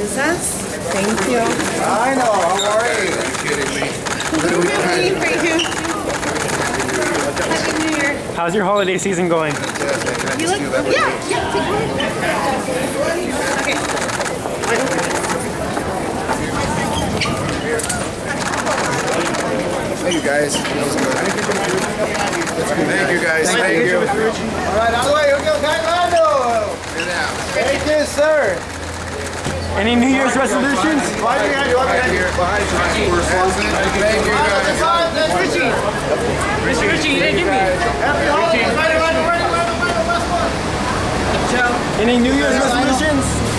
excuse us. Thank you. I know. How are you? Thank you. Happy New Year. How's your holiday season going? You look, yeah, yeah, take one. Okay. Thank you guys. That was good. Thank you guys. Thank you. All right, out of the way. Here we go. Bailando. Thank you, sir. Any New Year's resolutions? Behind you. Thank you, guys. Richie. Richie, Richie, give me. Happy holidays. Any New Year's resolutions?